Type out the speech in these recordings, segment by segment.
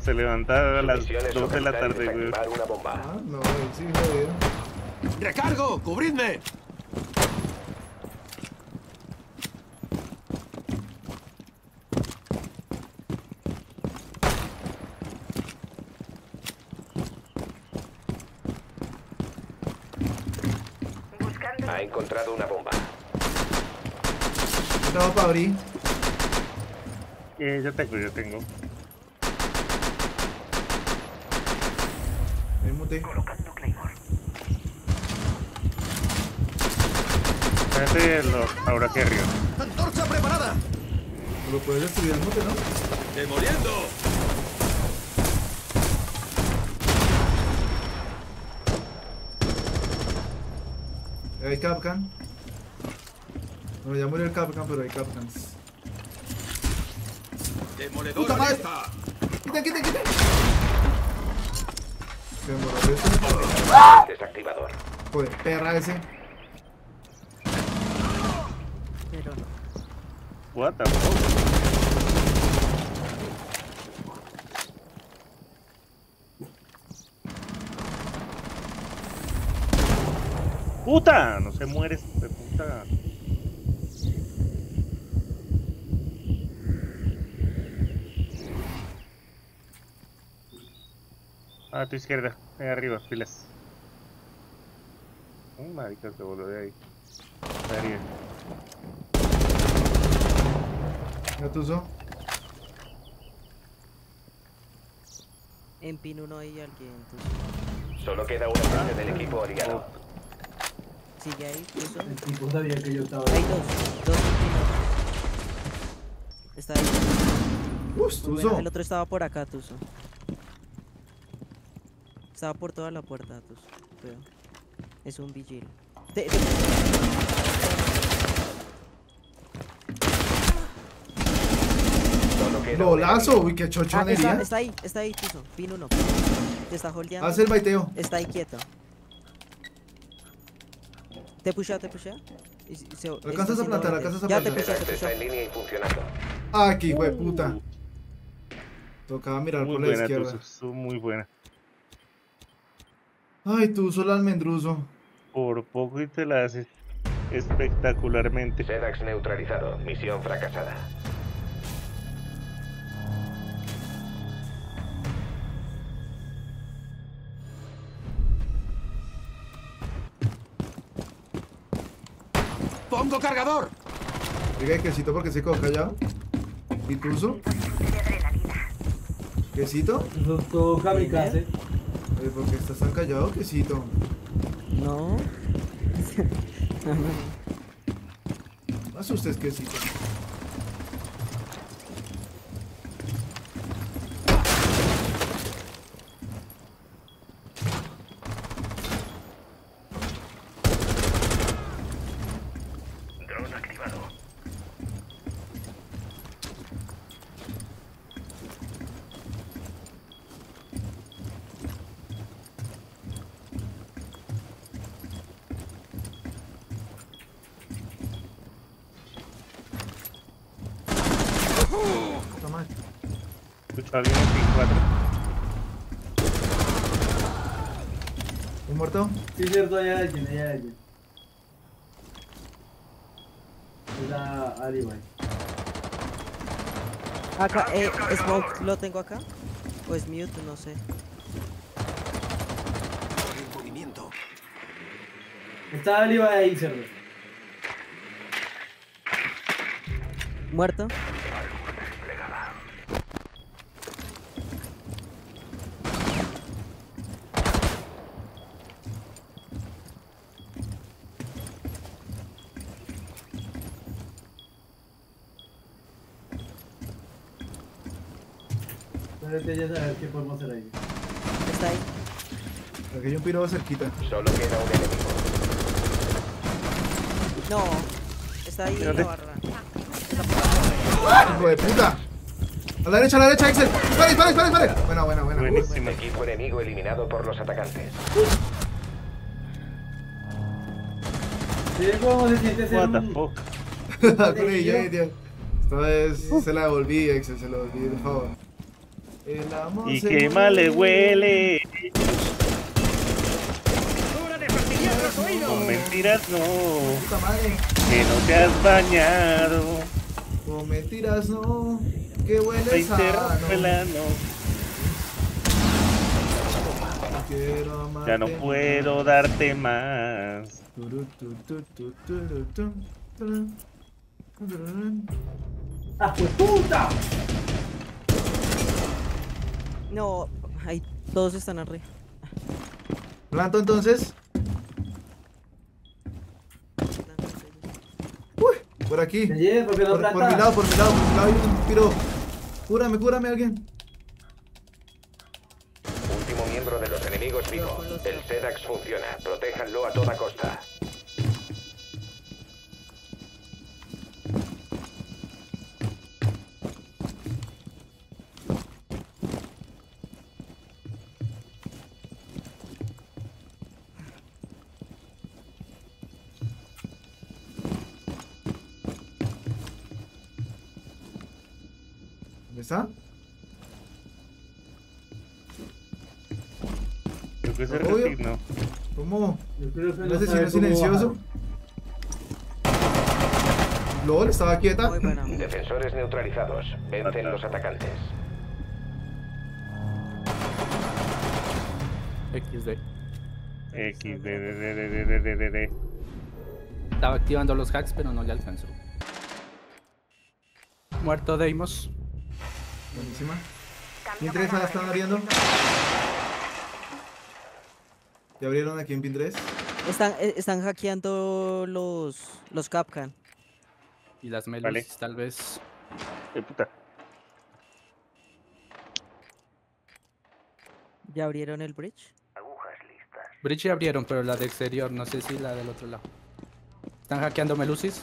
se levanta a las 2 de la tarde, güey. Una bomba. Ah, no, sí jodido. ¡Recargo! ¡Cubridme! Ha encontrado una bomba. Estaba para abrir. Eh, yo tengo, yo tengo. Muté. Espérate lo, ahora aquí arriba. ¡Antorcha preparada! Lo puedes destruir el mute, ¿no? ¡Demoliendo! Hay Capcan. Bueno, ya murió el Capcan, pero hay Capcans. ¡Demoledor ¡Puta madre! ¡Quita, quita, quita! Se demoró eso. Desactivador. Joder, perra ese. Pero no. What the fuck? ¡Puta! No se muere este puta. A tu izquierda, ahí arriba, pilas. Un marica se voló de ahí. De arriba. Ya tú so. En pin 1 hay alguien, entonces. Solo queda una parte del equipo aliado. Sigue ahí, Tuzo. El tipo sabía que yo estaba Hay dos, dos en pin 1. Está ahí. Uf, Muy tú buena. so. El otro estaba por acá, Tuzo. Estaba por toda la puerta. Creo. Es un vigil. Te- te- Golazo, uy, qué Ah, está, chochonería. está ahí, está ahí, Tuzo. Pin 1. Te está holdeando. Haz el baiteo. Está ahí quieto. Te pushea, te pushea. Está alcanzas a plantar, alcanzas a Ya te plantar. pushea, te está en pushea. línea y funcionando. Ah, aquí, hijo de puta. Tocaba mirar Muy por la buena, izquierda. Muy buena. Ay, tú solo almendruzo. Por poco y te la haces espectacularmente. Sedax neutralizado. Misión fracasada. ¡Pongo cargador! Diga el quesito porque se quedó callado. ¿Y tú so? ¿Quesito? Eso es todo kamikaze. Eh, ¿Por qué estás tan callado, quesito? No. No asustes, quesito. Puta madre. Escucho a alguien en pin 4. ¿Un muerto? Sí, cierto, hay alguien, hay alguien. Es la Alibay. Acá, eh, Smoke, ¿lo tengo acá? ¿O es mute? No sé. En movimiento. Está Alibay ahí, cerdo. ¿Muerto? Ya saber qué podemos hacer ahí. Está ahí. Aquí hay un piro cerquita. Solo queda un enemigo. No. Está ahí en la barra. ¡Hijo de puta! A la derecha, a la derecha, Excel. ¡Dispare, dispare, dispare! dispare! Buena, buena, buena. Buenísima. Equipo enemigo eliminado por los atacantes. ¿Sí cómo se siente ser What the fuck. Con ella, tío. Esta vez se la devolví, Excel, se la devolví, por favor. El amor y qué mal le huele. No, mentiras no. Que no te has bañado. No mentiras no. Que huele sano. Ya no puedo darte más. ¡Ah, pues puta! No, ahí todos están arriba. Planto entonces. Uy, por aquí. ¿por no Por, por mi lado, por mi lado, por mi lado hay un piro. Cúrame, cúrame alguien. Último miembro de los enemigos vivo. El SEDAX funciona. Protéjanlo a toda costa. está? Yo creo que no. ¿Cómo? Yo creo que no sé si es silencioso. LOL, estaba quieta. Defensores neutralizados. Vencen los atacantes. XD. XD, de, Estaba activando los hacks, pero no le alcanzó. Muerto Deimos. Buenísima. ¿Pin 3 la están abriendo? ¿Ya abrieron aquí en Pin 3? Están, eh, están hackeando los, los Capcan. Y las Melus, Vale. tal vez. Qué puta. ¿Ya abrieron el bridge? Bridge ya abrieron, pero la de exterior, no sé si la del otro lado. ¿Están hackeando Melusis?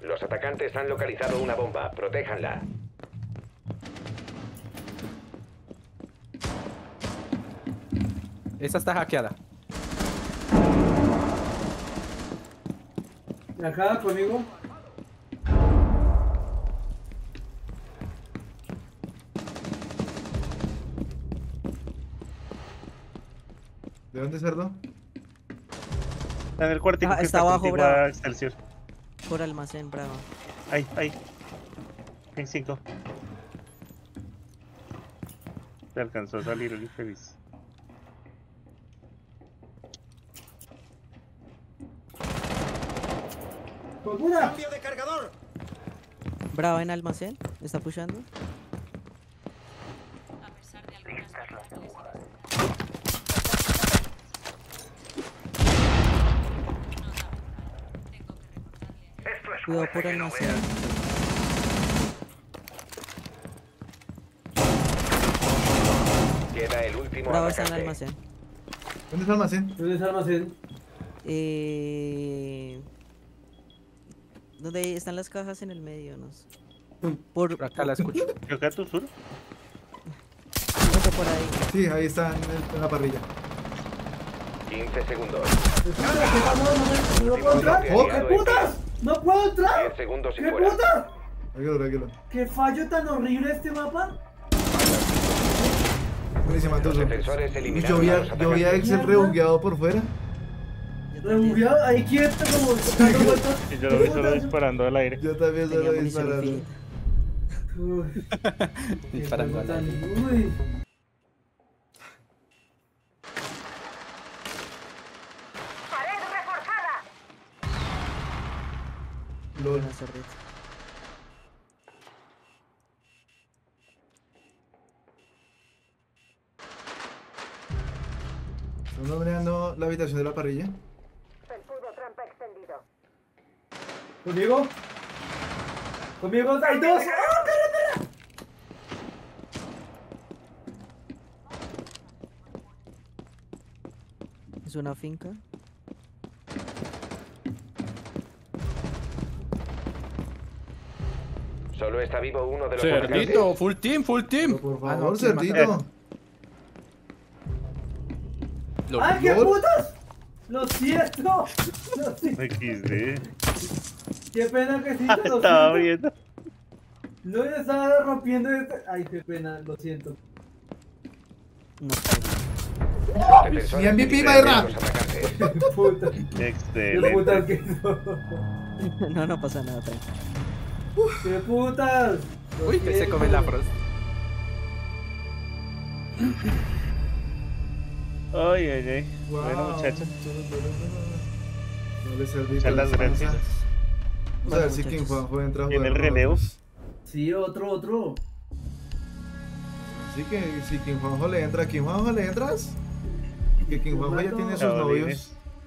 Los atacantes han localizado una bomba. Protéjanla. Esa está hackeada. ¿Y acá conmigo? ¿De dónde, cerdo? Está en el cuartico Ah, que está está abajo, bravo. a Excelsior. Por almacén, bravo. Ahí, ahí. En 5. Se alcanzó a salir el infeliz. ¡Pues puta! ¡Cambio de cargador! Bravo en almacén. ¿Está pushando? Cuidado por almacén. Queda el último Bravo está en almacén. ¿Dónde está el almacén? ¿Dónde está el almacén? Eh... ¿Dónde están las cajas en el medio? No sé. Por, Por acá la escucho. Creo que a tu sur. por ahí. Sí, ahí está en, el- en la parrilla. 15 segundos. ¿No, puedo entrar? Oh, ¿Qué putas? ¡No puedo entrar! 10 segundos y ¿Qué fuera. puta? Tranquilo, tranquilo. ¿Qué fallo tan horrible este mapa? Buenísima, eliminaron Yo vi a. Excel Mierda. rebugueado por fuera. Rebugueado, ahí quieto como dando vueltas. Y yo lo vi solo disparando al aire. Yo también solo disparando. Uy, Disparando al aire. Uy. LOL. Estamos dominando la habitación de la parrilla. ¿Conmigo? ¿Conmigo? ¡Hay dos! ¡Ah, espera, espera! Es una finca. Solo está vivo uno de los. Cerdito, full team, full team. Pero por Ah, no, favor, ¿quién cerdito. ¡Ah, qué putas! ¡Lo siento! ¡Lo siento! XD. ¡Qué pena que sí! ¡Lo Estaba viendo. No, yo estaba rompiendo este... Ay, qué pena, lo siento. No Mi MVP, Mayra. a. Puta. Qué Excelente. putas que no. no, no pasa nada, tranquilo. Qué putas. Lo Uy, que se come la frost. Ay, ay, ay. Wow. Bueno, muchachos. No le serví Muchas para las las gracias. Vamos a ver si King. Juanjo entra a ¿Tiene jugar el relevo? Sí, otro, otro. Así que si King Juanjo le entra, ¿King Juanjo le entras? Que King Juanjo ya tiene sus novios.